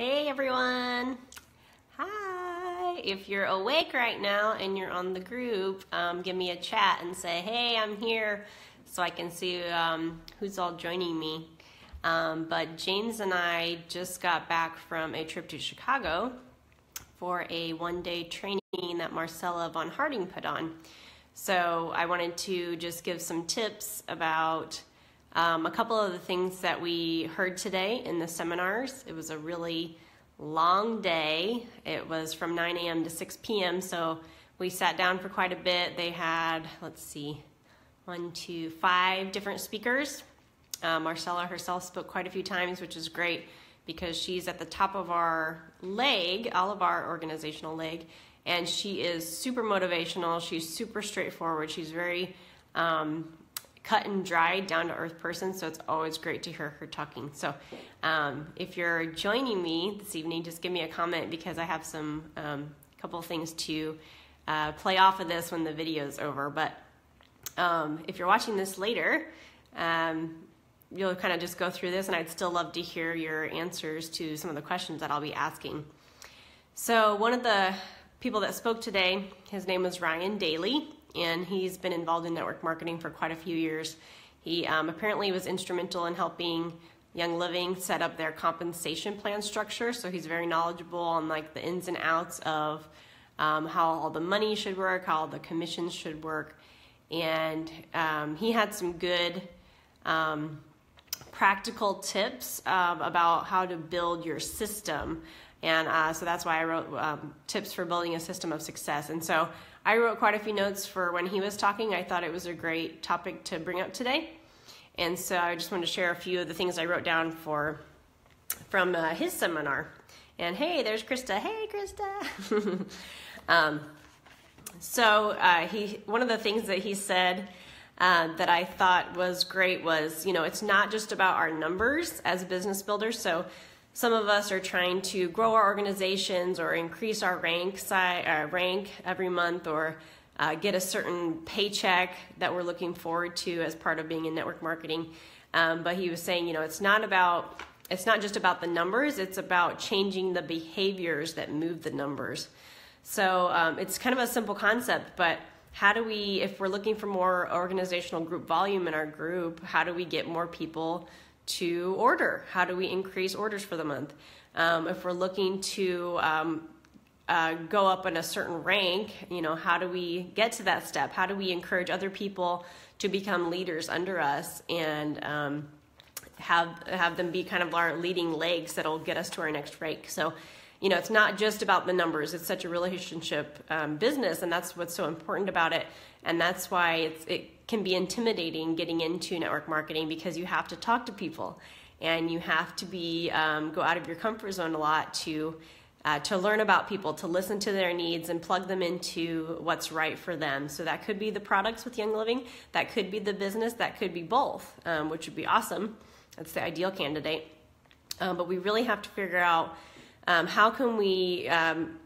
Hey everyone. Hi. If you're awake right now and you're on the group, um, give me a chat and say, hey, I'm here so I can see um, who's all joining me. Um, but James and I just got back from a trip to Chicago for a one day training that Marcella Vonn Harting put on. So I wanted to just give some tips about um, a couple of the things that we heard today in the seminars. It was a really long day. It was from 9 a.m. to 6 p.m. So we sat down for quite a bit. They had, let's see, one, two, five different speakers. Uh, Marcella herself spoke quite a few times, which is great because she's at the top of our leg, all of our organizational leg, and she is super motivational. She's super straightforward. She's very um, cut and dried, down to earth person, so it's always great to hear her talking. So, um, if you're joining me this evening, just give me a comment because I have some um, couple things to uh, play off of this when the video is over. But um, if you're watching this later, um, you'll kind of just go through this, and I'd still love to hear your answers to some of the questions that I'll be asking. So, one of the people that spoke today, his name was Ryan Daly and he's been involved in network marketing for quite a few years. He um, apparently was instrumental in helping Young Living set up their compensation plan structure, so he's very knowledgeable on like the ins and outs of um, how all the money should work, how all the commissions should work, and um, he had some good um, practical tips um, about how to build your system. And uh, so that's why I wrote um, tips for building a system of success. And so I wrote quite a few notes for when he was talking. I thought it was a great topic to bring up today. And so I just wanted to share a few of the things I wrote down for from uh, his seminar. And hey, there's Krista. Hey, Krista. um, so uh, he, one of the things that he said uh, that I thought was great was, you know, it's not just about our numbers as business builders. So some of us are trying to grow our organizations or increase our rank, uh, rank every month or uh, get a certain paycheck that we're looking forward to as part of being in network marketing. Um, but he was saying, you know, it's not about it's not just about the numbers; it's about changing the behaviors that move the numbers. So um, it's kind of a simple concept, but how do we, if we're looking for more organizational group volume in our group, how do we get more people to order? How do we increase orders for the month? Um, if we're looking to um, uh, go up in a certain rank, you know, how do we get to that step? How do we encourage other people to become leaders under us and um, have have them be kind of our leading legs that'll get us to our next rank? So, you know, it's not just about the numbers. It's such a relationship um, business, and that's what's so important about it. And that's why it can be intimidating getting into network marketing because you have to talk to people and you have to be um, go out of your comfort zone a lot to uh, to learn about people to listen to their needs and plug them into what's right for them. So that could be the products with young living. That could be the business. That could be both um, which would be awesome. That's the ideal candidate. Um, but we really have to figure out um, how can we um,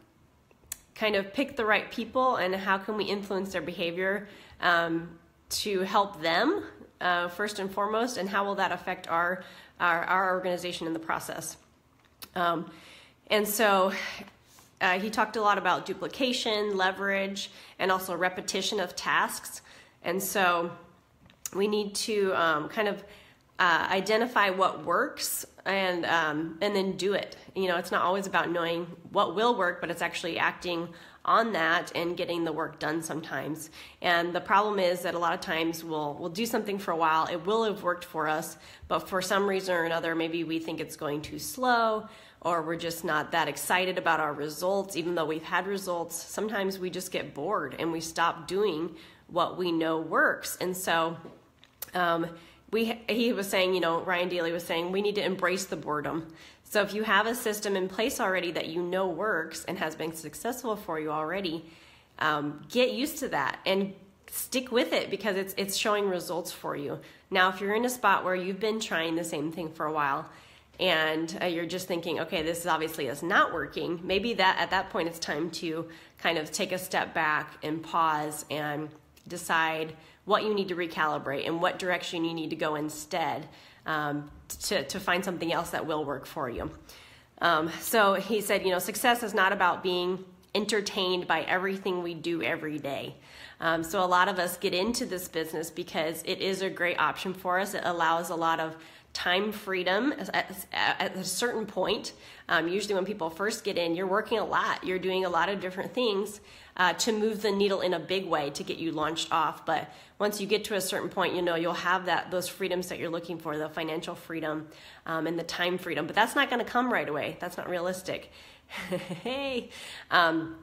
kind of pick the right people and how can we influence their behavior um, to help them uh, first and foremost, and how will that affect our our, our organization in the process? Um, and so uh, he talked a lot about duplication, leverage, and also repetition of tasks. And so we need to um, kind of uh, identify what works and um, and then do it. You know, it's not always about knowing what will work, but it's actually acting on that and getting the work done sometimes. And the problem is that a lot of times we'll we'll do something for a while, it will have worked for us, but for some reason or another, maybe we think it's going too slow or we're just not that excited about our results, even though we've had results. Sometimes we just get bored and we stop doing what we know works. And so um, we he was saying, you know, Ryan Daly was saying we need to embrace the boredom. So if you have a system in place already that you know works and has been successful for you already, um, get used to that and stick with it because it's it's showing results for you. Now, if you're in a spot where you've been trying the same thing for a while and uh, you're just thinking, okay, this is obviously is not working, maybe that at that point it's time to kind of take a step back and pause and decide what you need to recalibrate and what direction you need to go instead um, to, to find something else that will work for you. Um, so he said, you know, success is not about being entertained by everything we do every day. Um, so a lot of us get into this business because it is a great option for us. It allows a lot of time freedom at, at a certain point. Um, usually, when people first get in, you're working a lot. You're doing a lot of different things uh, to move the needle in a big way to get you launched off. But once you get to a certain point, you know you'll have that those freedoms that you're looking for, the financial freedom um, and the time freedom. But that's not going to come right away. That's not realistic. hey. Um,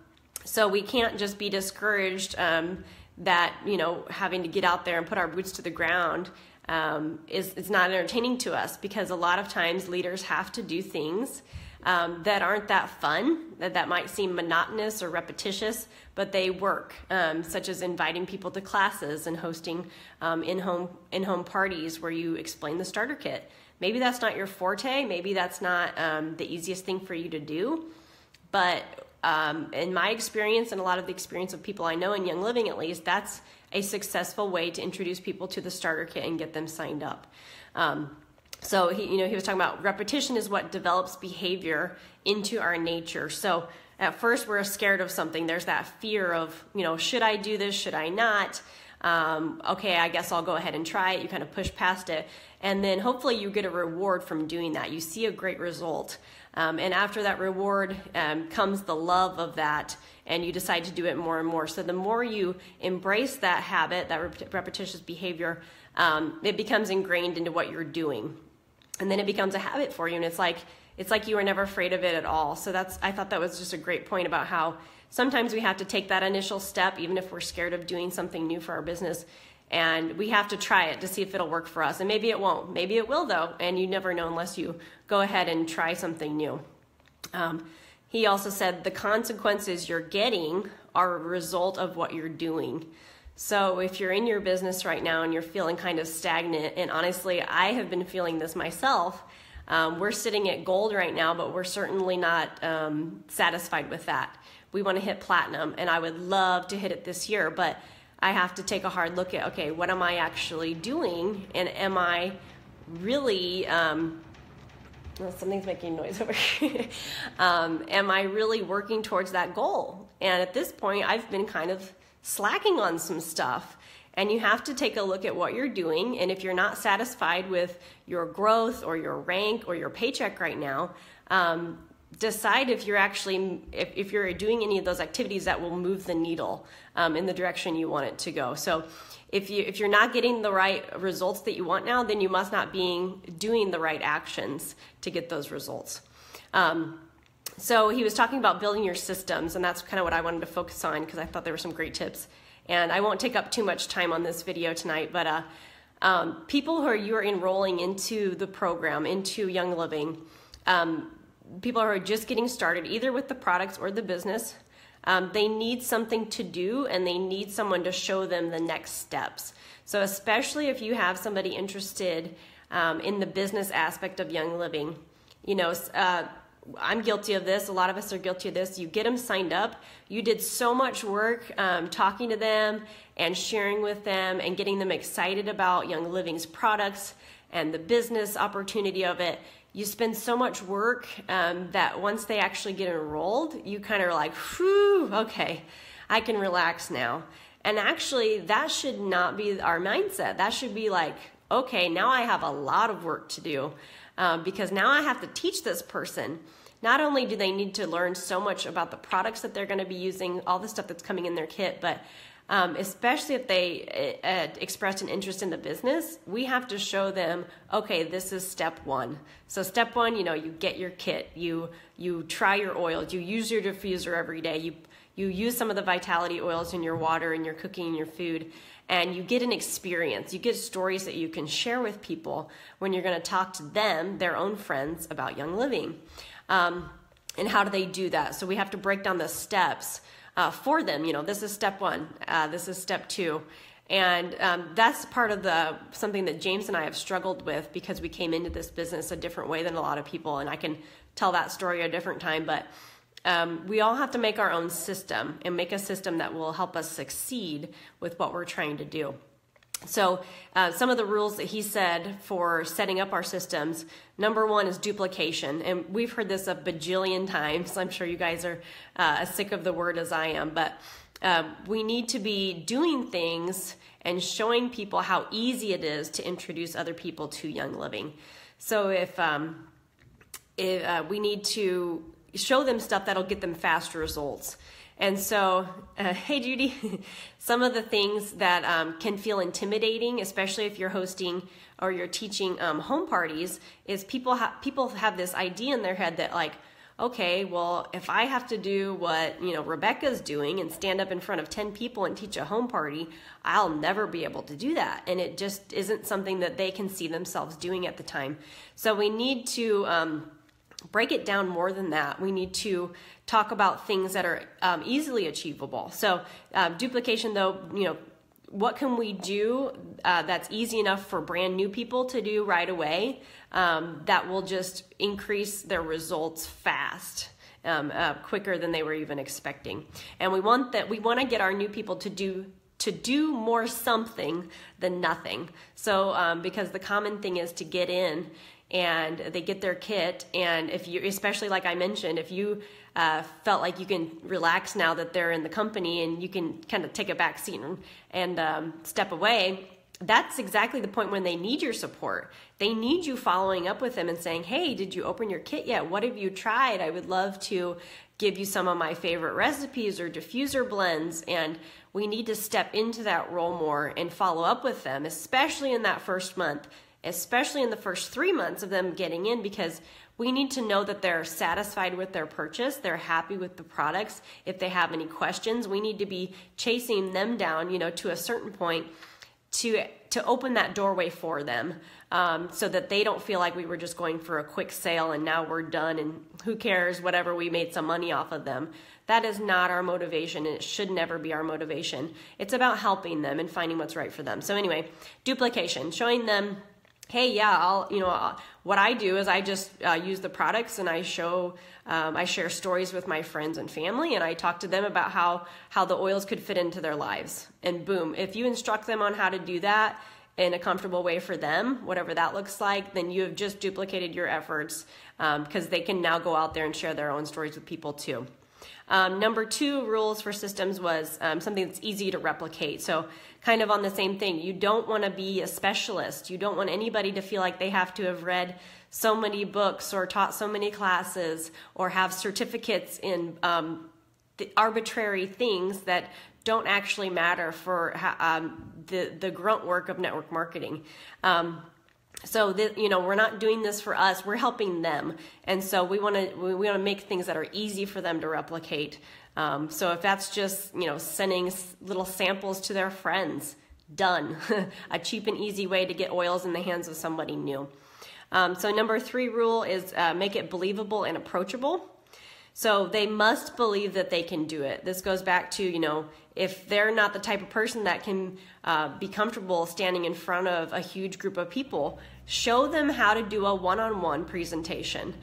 so we can't just be discouraged um, that you know having to get out there and put our boots to the ground um, is is not entertaining to us because a lot of times leaders have to do things um, that aren't that fun that that might seem monotonous or repetitious but they work um, such as inviting people to classes and hosting um, in-home in-home parties where you explain the starter kit maybe that's not your forte maybe that's not um, the easiest thing for you to do but um, in my experience and a lot of the experience of people I know in Young Living, at least, that's a successful way to introduce people to the starter kit and get them signed up. Um, so he, you know, he was talking about repetition is what develops behavior into our nature. So at first we're scared of something. There's that fear of, you know, should I do this? Should I not? Um, okay, I guess I'll go ahead and try it. You kind of push past it. And then hopefully you get a reward from doing that. You see a great result. Um, and after that reward um, comes the love of that, and you decide to do it more and more. So the more you embrace that habit, that rep- repetitious behavior, um, it becomes ingrained into what you're doing, and then it becomes a habit for you. And it's like it's like you were never afraid of it at all. So that's I thought that was just a great point about how sometimes we have to take that initial step, even if we're scared of doing something new for our business and we have to try it to see if it'll work for us. And maybe it won't. Maybe it will, though, and you never know unless you go ahead and try something new. Um, he also said the consequences you're getting are a result of what you're doing. So if you're in your business right now and you're feeling kind of stagnant, and honestly, I have been feeling this myself. Um, we're sitting at gold right now, but we're certainly not um, satisfied with that. We want to hit platinum, and I would love to hit it this year, but I have to take a hard look at okay, what am I actually doing, and am I really um, well, something's making noise over here. um, am I really working towards that goal? And at this point, I've been kind of slacking on some stuff. And you have to take a look at what you're doing. And if you're not satisfied with your growth or your rank or your paycheck right now, um, decide if you're actually if, if you're doing any of those activities that will move the needle um, in the direction you want it to go so if you if you're not getting the right results that you want now then you must not be doing the right actions to get those results um, so he was talking about building your systems and that's kind of what i wanted to focus on because i thought there were some great tips and i won't take up too much time on this video tonight but uh, um, people who are you're enrolling into the program into young living um, people who are just getting started, either with the products or the business. Um, they need something to do and they need someone to show them the next steps. So, especially if you have somebody interested um, in the business aspect of Young Living, you know, uh, I'm guilty of this. A lot of us are guilty of this. You get them signed up. You did so much work um, talking to them and sharing with them and getting them excited about Young Living's products and the business opportunity of it you spend so much work um, that once they actually get enrolled, you kind of are like, whew, okay, I can relax now. And actually, that should not be our mindset. That should be like, okay, now I have a lot of work to do um, because now I have to teach this person. Not only do they need to learn so much about the products that they're going to be using, all the stuff that's coming in their kit, but um, especially if they uh, uh, expressed an interest in the business, we have to show them, okay, this is step one. So step one, you know, you get your kit, you you try your oils, you use your diffuser every day, you you use some of the vitality oils in your water and your cooking and your food, and you get an experience. You get stories that you can share with people when you're going to talk to them, their own friends, about young living. Um, and how do they do that? So we have to break down the steps uh, for them. You know, this is step one, uh, this is step two. And um, that's part of the something that James and I have struggled with because we came into this business a different way than a lot of people. And I can tell that story a different time, but um, we all have to make our own system and make a system that will help us succeed with what we're trying to do. So, uh, some of the rules that he said for setting up our systems number one is duplication. And we've heard this a bajillion times. I'm sure you guys are uh, as sick of the word as I am. But uh, we need to be doing things and showing people how easy it is to introduce other people to Young Living. So, if, um, if uh, we need to show them stuff that'll get them fast results. And so, uh, hey Judy, some of the things that um, can feel intimidating, especially if you're hosting or you're teaching um, home parties, is people ha- people have this idea in their head that like, okay, well, if I have to do what you know Rebecca's doing and stand up in front of ten people and teach a home party, I'll never be able to do that, and it just isn't something that they can see themselves doing at the time. So we need to. Um, break it down more than that. We need to talk about things that are um, easily achievable. So, uh, duplication, though, you know, what can we do uh, that's easy enough for brand new people to do right away um, that will just increase their results fast? Um, uh, quicker than they were even expecting, and we want that we want to get our new people to do to do more something than nothing. So, um, because the common thing is to get in and they get their kit, and if you, especially like I mentioned, if you uh, felt like you can relax now that they're in the company and you can kind of take a back seat and, and um, step away, that's exactly the point when they need your support. They need you following up with them and saying, Hey, did you open your kit yet? What have you tried? I would love to give you some of my favorite recipes or diffuser blends. And we need to step into that role more and follow up with them, especially in that first month, especially in the first three months of them getting in, because we need to know that they're satisfied with their purchase, they're happy with the products. If they have any questions, we need to be chasing them down, you know, to a certain point to to open that doorway for them um, so that they don't feel like we were just going for a quick sale and now we're done and who cares whatever we made some money off of them that is not our motivation and it should never be our motivation it's about helping them and finding what's right for them so anyway duplication showing them hey, yeah, I'll, you know, uh, what I do is I just uh, use the products and I show, um, I share stories with my friends and family, and I talk to them about how how the oils could fit into their lives. And boom, if you instruct them on how to do that in a comfortable way for them, whatever that looks like, then you have just duplicated your efforts because um, they can now go out there and share their own stories with people too. Um, number two rules for systems was um, something that's easy to replicate. So, kind of on the same thing, you don't want to be a specialist. You don't want anybody to feel like they have to have read so many books or taught so many classes or have certificates in um, arbitrary things that don't actually matter for um, the the grunt work of network marketing. Um, so that you know we're not doing this for us we're helping them. And so we want to we want to make things that are easy for them to replicate. Um, so if that's just you know sending little samples to their friends done. A cheap and easy way to get oils in the hands of somebody new. Um, so number three rule is uh, make it believable and approachable. So they must believe that they can do it. This goes back to, you know, if they're not the type of person that can uh, be comfortable standing in front of a huge group of people, show them how to do a one on one presentation.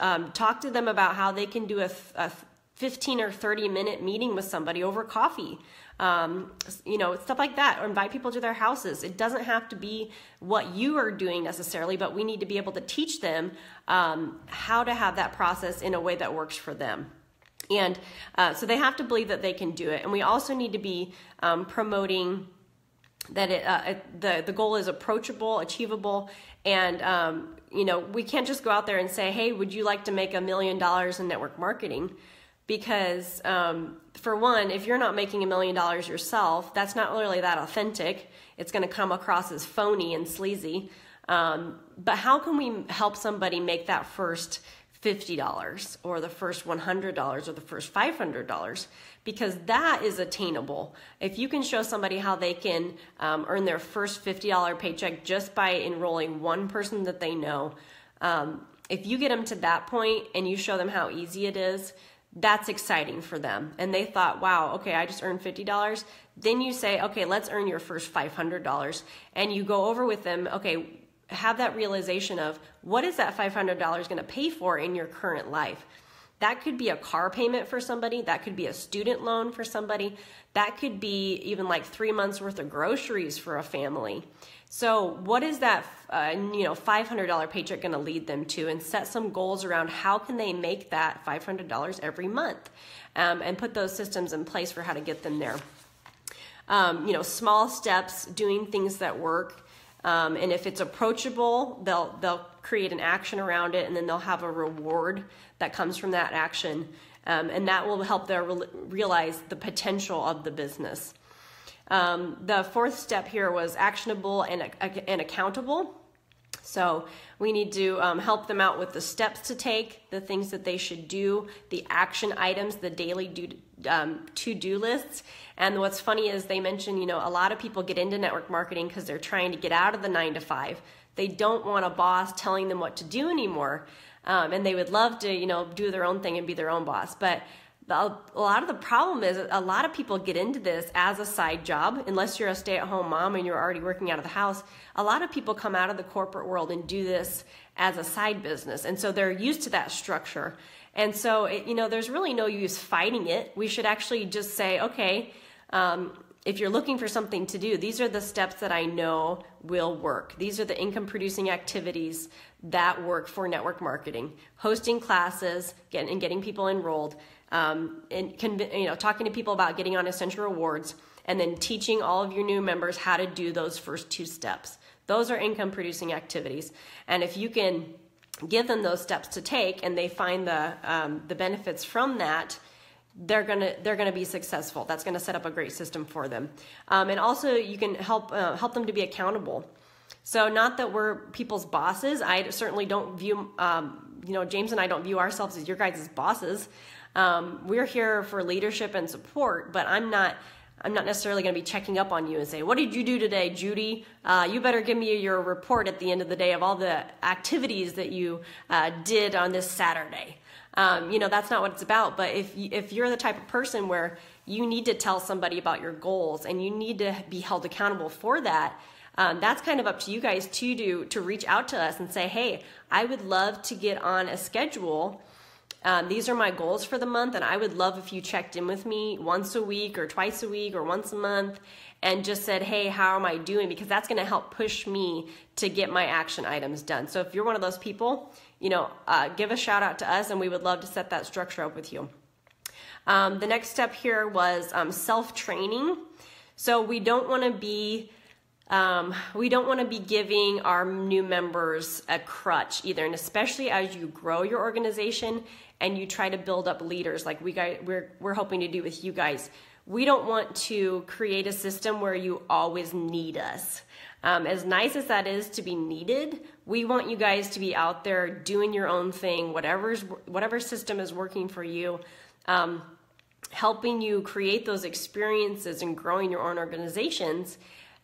Um, talk to them about how they can do a, a 15 or 30 minute meeting with somebody over coffee um, you know, stuff like that, or invite people to their houses. It doesn't have to be what you are doing necessarily, but we need to be able to teach them um, how to have that process in a way that works for them. And uh, so they have to believe that they can do it. And we also need to be um, promoting that it, uh, the the goal is approachable, achievable, and um, you know we can't just go out there and say, "Hey, would you like to make a million dollars in network marketing?" because um, for one if you're not making a million dollars yourself that's not really that authentic it's going to come across as phony and sleazy um, but how can we help somebody make that first $50 or the first $100 or the first $500 because that is attainable if you can show somebody how they can um, earn their first $50 paycheck just by enrolling one person that they know um, if you get them to that point and you show them how easy it is that's exciting for them. And they thought, wow, okay, I just earned $50. Then you say, okay, let's earn your first $500. And you go over with them, okay, have that realization of what is that $500 going to pay for in your current life? That could be a car payment for somebody. That could be a student loan for somebody. That could be even like three months worth of groceries for a family. So, what is that, uh, you know, $500 paycheck going to lead them to? And set some goals around how can they make that $500 every month, um, and put those systems in place for how to get them there. Um, you know, small steps, doing things that work. Um, and if it's approachable, they'll they'll create an action around it, and then they'll have a reward that comes from that action, um, and that will help them re- realize the potential of the business. Um, the fourth step here was actionable and, and accountable. So we need to um, help them out with the steps to take, the things that they should do, the action items, the daily do, um, to-do lists. And what's funny is they mentioned, you know, a lot of people get into network marketing because they're trying to get out of the nine to five. They don't want a boss telling them what to do anymore. Um, and they would love to, you know, do their own thing and be their own boss. But a lot of the problem is a lot of people get into this as a side job. Unless you're a stay-at-home mom and you're already working out of the house a lot of people come out of the corporate world and do this as a side business. And so they're used to that structure. And so it, you know there's really no use fighting it. We should actually just say okay um, if you're looking for something to do, these are the steps that I know will work. These are the income producing activities that work for network marketing. Hosting classes and getting people enrolled, um, and you know, talking to people about getting on Essential Rewards, and then teaching all of your new members how to do those first two steps. Those are income producing activities. And if you can give them those steps to take and they find the, um, the benefits from that, they're gonna they're gonna be successful. That's gonna set up a great system for them, um, and also you can help uh, help them to be accountable. So not that we're people's bosses. I certainly don't view um, you know James and I don't view ourselves as your guys' bosses. Um, we're here for leadership and support, but I'm not. I'm not necessarily going to be checking up on you and say, "What did you do today, Judy? Uh, you better give me your report at the end of the day of all the activities that you uh, did on this Saturday." Um, you know, that's not what it's about. But if if you're the type of person where you need to tell somebody about your goals and you need to be held accountable for that, um, that's kind of up to you guys to do to reach out to us and say, hey, I would love to get on a schedule. Um, these are my goals for the month, and I would love if you checked in with me once a week or twice a week or once a month and just said, hey, how am I doing? Because that's going to help push me to get my action items done. So if you're one of those people, you know, uh, give a shout out to us and we would love to set that structure up with you. Um, the next step here was um, self training. So we don't want to be um, we don't want to be giving our new members a crutch either, and especially as you grow your organization and you try to build up leaders like we guys, we're we're hoping to do with you guys. We don't want to create a system where you always need us. Um, as nice as that is to be needed, we want you guys to be out there doing your own thing, whatever's whatever system is working for you, um, helping you create those experiences and growing your own organizations.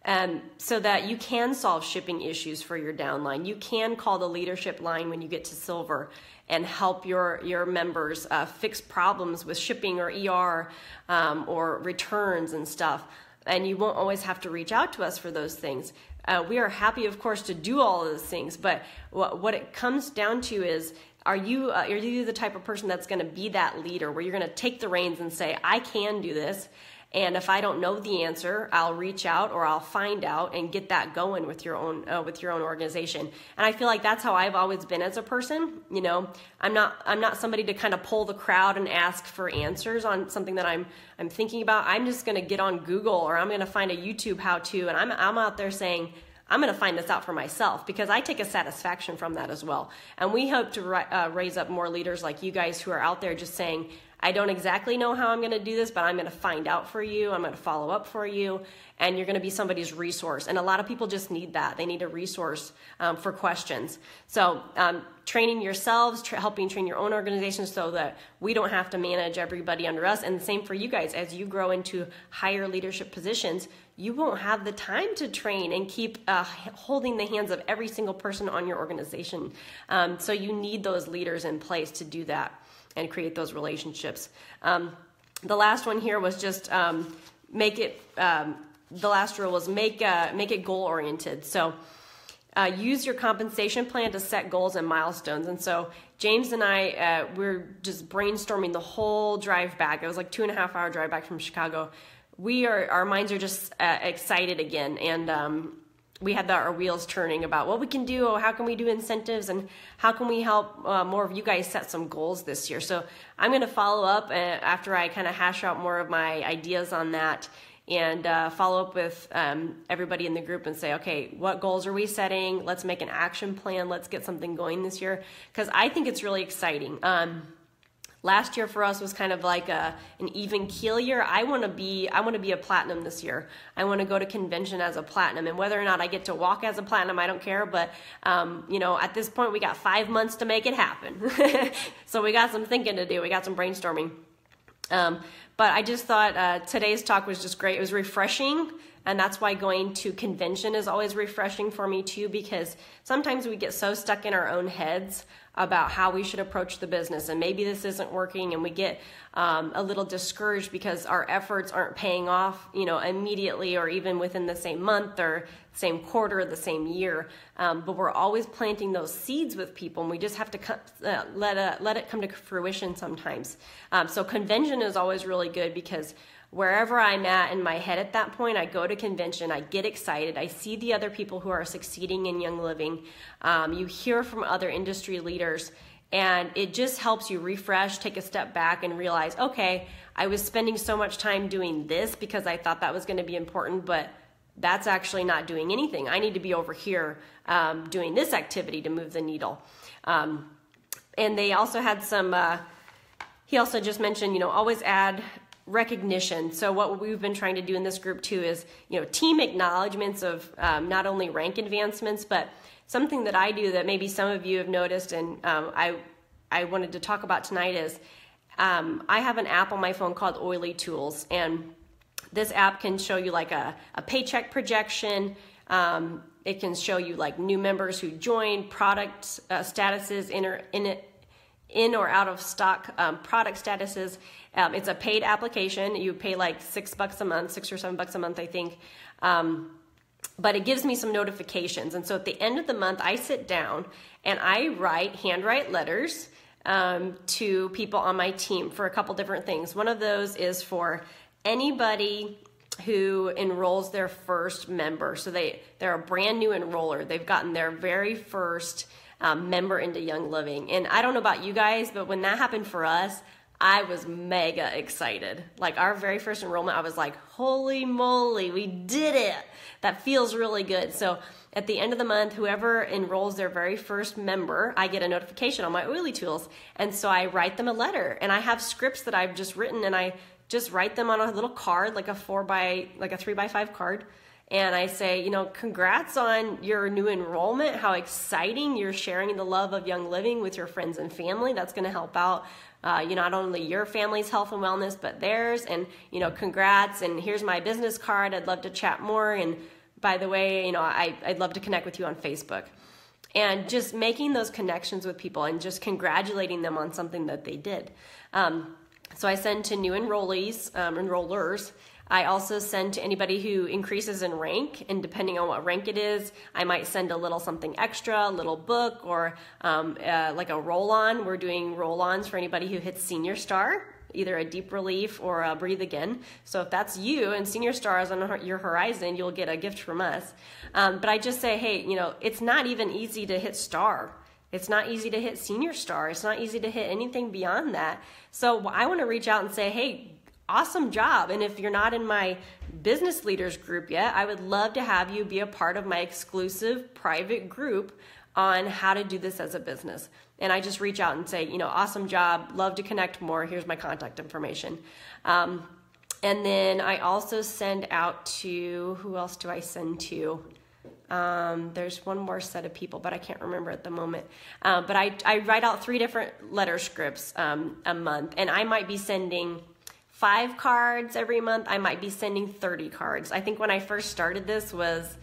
Um, so that you can solve shipping issues for your downline. You can call the leadership line when you get to silver and help your, your members uh, fix problems with shipping or ER um, or returns and stuff and you won't always have to reach out to us for those things. Uh, we are happy, of course, to do all of those things, but what, what it comes down to is are you uh, are you the type of person that's going to be that leader where you're going to take the reins and say I can do this and if I don't know the answer, I'll reach out or I'll find out and get that going with your own uh, with your own organization. And I feel like that's how I've always been as a person. You know, I'm not I'm not somebody to kind of pull the crowd and ask for answers on something that I'm I'm thinking about. I'm just going to get on Google or I'm going to find a YouTube how to, and I'm I'm out there saying. I'm going to find this out for myself because I take a satisfaction from that as well. And we hope to uh, raise up more leaders like you guys who are out there just saying, I don't exactly know how I'm going to do this, but I'm going to find out for you. I'm going to follow up for you, and you're going to be somebody's resource. And a lot of people just need that. They need a resource um, for questions. So, um, training yourselves, tra- helping train your own organization so that we don't have to manage everybody under us. And the same for you guys. As you grow into higher leadership positions, you won't have the time to train and keep uh, holding the hands of every single person on your organization. Um, so, you need those leaders in place to do that and create those relationships. Um, the last one here was just um, make it. Um, the last rule was make uh, make it goal oriented. So. Uh, use your compensation plan to set goals and milestones. And so James and I uh, we're just brainstorming the whole drive back. It was like two and a half hour drive back from Chicago. We are our minds are just uh, excited again, and um, we had the, our wheels turning about what we can do, how can we do incentives, and how can we help uh, more of you guys set some goals this year. So I'm going to follow up uh, after I kind of hash out more of my ideas on that and uh, follow up with um, everybody in the group and say, okay, what goals are we setting? Let's make an action plan. Let's get something going this year because I think it's really exciting. Um, last year for us was kind of like a an even keel year. I want to be I want to be a platinum this year. I want to go to convention as a platinum, and whether or not I get to walk as a platinum, I don't care. But um, you know, at this point, we got five months to make it happen. so we got some thinking to do. We got some brainstorming. Um, but I just thought uh, today's talk was just great. It was refreshing. And that's why going to convention is always refreshing for me too, because sometimes we get so stuck in our own heads about how we should approach the business. And maybe this isn't working and we get um, a little discouraged because our efforts aren't paying off, you know, immediately or even within the same month or same quarter, the same year. Um, but we're always planting those seeds with people, and we just have to uh, let a, uh, let it come to fruition sometimes. Um, so convention is always really good because wherever I'm at in my head at that point, I go to convention, I get excited, I see the other people who are succeeding in Young Living. Um, you hear from other industry leaders, and it just helps you refresh, take a step back, and realize, okay, I was spending so much time doing this because I thought that was going to be important, but that's actually not doing anything. I need to be over here um, doing this activity to move the needle. Um, and they also had some. Uh, he also just mentioned, you know, always add recognition. So what we've been trying to do in this group too is, you know, team acknowledgments of um, not only rank advancements, but something that I do that maybe some of you have noticed, and um, I I wanted to talk about tonight is um, I have an app on my phone called Oily Tools, and this app can show you like a, a paycheck projection. Um, it can show you like new members who joined, product uh, statuses in or, in it in or out of stock um, product statuses um, it's a paid application. You pay like six bucks a month, six or seven bucks a month, I think. Um, but it gives me some notifications. And so at the end of the month, I sit down and I write, handwrite letters um, to people on my team for a couple different things. One of those is for anybody who enrolls their first member. So they, they're a brand new enroller. They've gotten their very first um, member into Young Living. And I don't know about you guys, but when that happened for us, I was mega excited. Like our very first enrollment, I was like, holy moly, we did it. That feels really good. So at the end of the month, whoever enrolls their very first member, I get a notification on my Oily Tools. And so I write them a letter and I have scripts that I've just written and I just write them on a little card, like a four by, like a three by five card. And I say, you know, congrats on your new enrollment. How exciting you're sharing the love of Young Living with your friends and family. That's going to help out uh, you know, not only your family's health and wellness, but theirs. And, you know, congrats. And here's my business card. I'd love to chat more. And by the way, you know, I, I'd love to connect with you on Facebook. And just making those connections with people and just congratulating them on something that they did. Um, so I send to new enrollees, um, enrollers, I also send to anybody who increases in rank, and depending on what rank it is, I might send a little something extra, a little book, or um, uh, like a roll on. We're doing roll ons for anybody who hits Senior Star, either a deep relief or a breathe again. So if that's you and Senior Star is on your horizon, you'll get a gift from us. Um, but I just say, hey, you know, it's not even easy to hit Star. It's not easy to hit senior star. It's not easy to hit anything beyond that. So I want to reach out and say, hey, awesome job. And if you're not in my business leaders group yet, I would love to have you be a part of my exclusive private group on how to do this as a business. And I just reach out and say, you know, awesome job, love to connect more. Here's my contact information. Um, and then I also send out to who else do I send to? Um, there's one more set of people, but I can't remember at the moment. Uh, but I, I write out three different letter scripts um, a month, and I might be sending five cards every month. I might be sending 30 cards. I think when I first started this was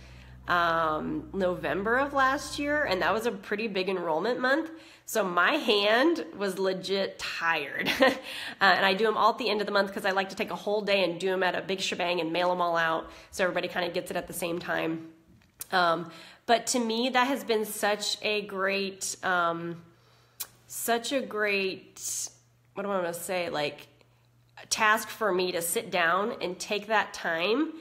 um, November of last year, and that was a pretty big enrollment month. So my hand was legit tired. uh, and I do them all at the end of the month because I like to take a whole day and do them at a big shebang and mail them all out so everybody kind of gets it at the same time. Um, but to me, that has been such a great. Um, such a great, what do I want to say, like task for me to sit down and take that time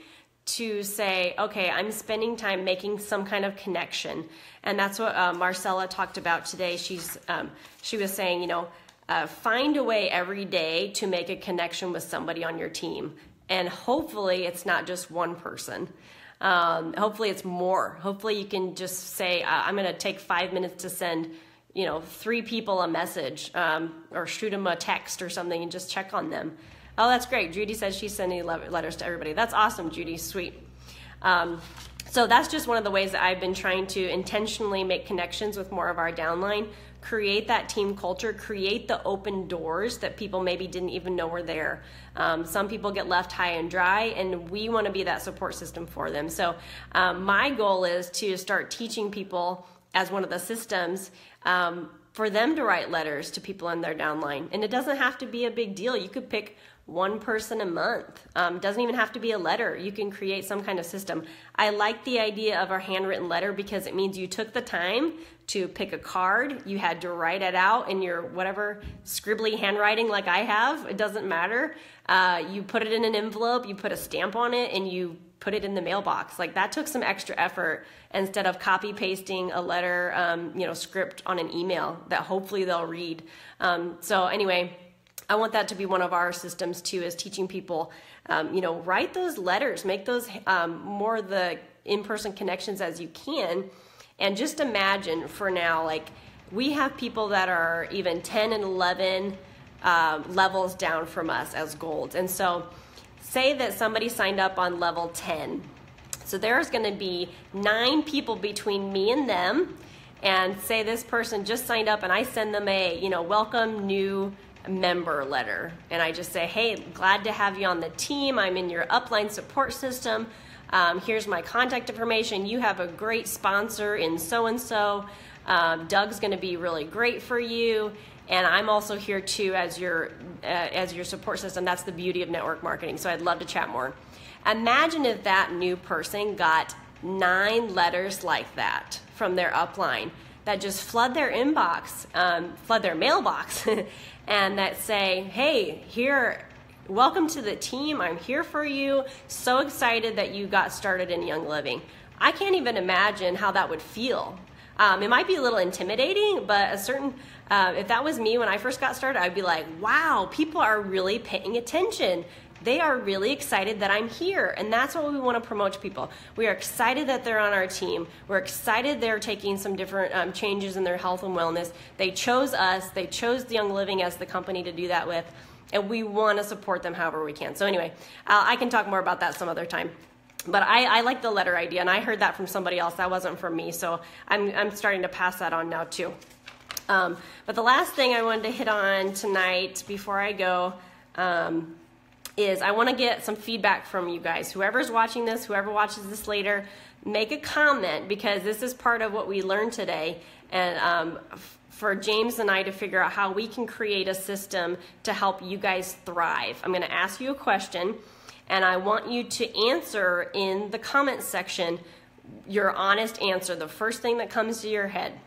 to say, okay, I'm spending time making some kind of connection, and that's what uh, Marcella talked about today. She's um, she was saying, you know, uh, find a way every day to make a connection with somebody on your team, and hopefully it's not just one person. Um, hopefully it's more. Hopefully you can just say, uh, I'm going to take five minutes to send you know, three people a message um, or shoot them a text or something and just check on them. Oh, that's great. Judy says she's sending letters to everybody. That's awesome, Judy. Sweet. Um, so that's just one of the ways that I've been trying to intentionally make connections with more of our downline, create that team culture, create the open doors that people maybe didn't even know were there. Um, some people get left high and dry, and we want to be that support system for them. So um, my goal is to start teaching people as one of the systems um, for them to write letters to people in their downline. And it doesn't have to be a big deal. You could pick one person a month. Um, doesn't even have to be a letter. You can create some kind of system. I like the idea of a handwritten letter because it means you took the time to pick a card. You had to write it out in your whatever scribbly handwriting like I have. It doesn't matter. Uh, you put it in an envelope, you put a stamp on it, and you put it in the mailbox. Like that took some extra effort instead of copy pasting a letter, um, you know, script on an email that hopefully they'll read. Um, so anyway, I want that to be one of our systems too, is teaching people, um, you know, write those letters, make those um, more the in-person connections as you can, and just imagine for now, like we have people that are even 10 and 11 uh, levels down from us as golds, and so say that somebody signed up on level 10. So there's going to be nine people between me and them. And say this person just signed up and I send them a, you know, welcome new member letter. And I just say, hey, glad to have you on the team. I'm in your upline support system. Um, here's my contact information. You have a great sponsor in so and so. Doug's going to be really great for you and I'm also here too as your uh, as your support system. That's the beauty of network marketing. So I'd love to chat more. Imagine if that new person got nine letters like that from their upline that just flood their inbox, um, flood their mailbox, and that say, "Hey, here." Welcome to the team. I'm here for you. So excited that you got started in Young Living. I can't even imagine how that would feel. Um, it might be a little intimidating, but a certain uh, if that was me when I first got started, I'd be like, wow, people are really paying attention. They are really excited that I'm here. And that's what we want to promote to people. We are excited that they're on our team. We're excited they're taking some different um, changes in their health and wellness. They chose us, they chose Young Living as the company to do that with. And we want to support them however we can. So, anyway, uh, I can talk more about that some other time but I, I, like the letter idea, and I heard that from somebody else. That wasn't from me, so I'm, I'm starting to pass that on now too. Um, but the last thing I wanted to hit on tonight before I go um, is I want to get some feedback from you guys. Whoever's watching this, whoever watches this later, make a comment because this is part of what we learned today. And um, for James and I to figure out how we can create a system to help you guys thrive. I'm going to ask you a question, and I want you to answer in the comment section your honest answer, the first thing that comes to your head.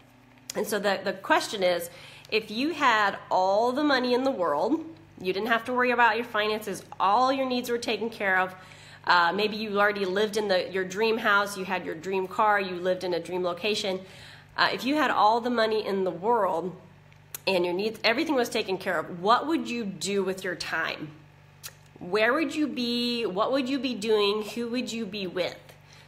And so the, the question is if you had all the money in the world, you didn't have to worry about your finances, all your needs were taken care of. Uh, maybe you already lived in the, your dream house, you had your dream car, you lived in a dream location. Uh, if you had all the money in the world and your needs, everything was taken care of, what would you do with your time? Where would you be? What would you be doing? Who would you be with?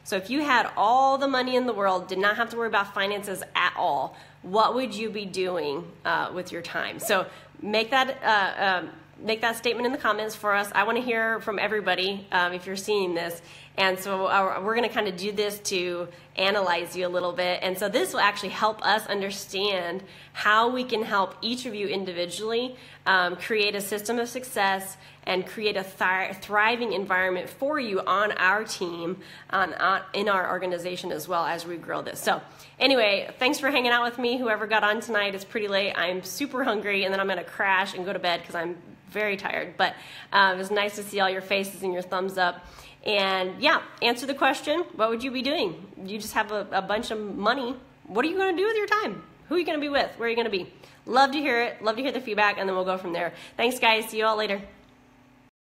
So if you had all the money in the world, did not have to worry about finances at all, what would you be doing uh, with your time? So make that. Uh, um, make that statement in the comments for us. I want to hear from everybody um, if you're seeing this. And so uh, we're going to kind of do this to analyze you a little bit. And so this will actually help us understand how we can help each of you individually um, create a system of success and create a th- thriving environment for you on our team, on, on, in our organization as well as we grow this. So, anyway, thanks for hanging out with me. Whoever got on tonight, it's pretty late. I'm super hungry, and then I'm going to crash and go to bed because I'm very tired. But um, it was nice to see all your faces and your thumbs up. And yeah, answer the question what would you be doing? You just have a, a bunch of money. What are you going to do with your time? Who are you going to be with? Where are you going to be? Love to hear it. Love to hear the feedback, and then we'll go from there. Thanks, guys. See you all later.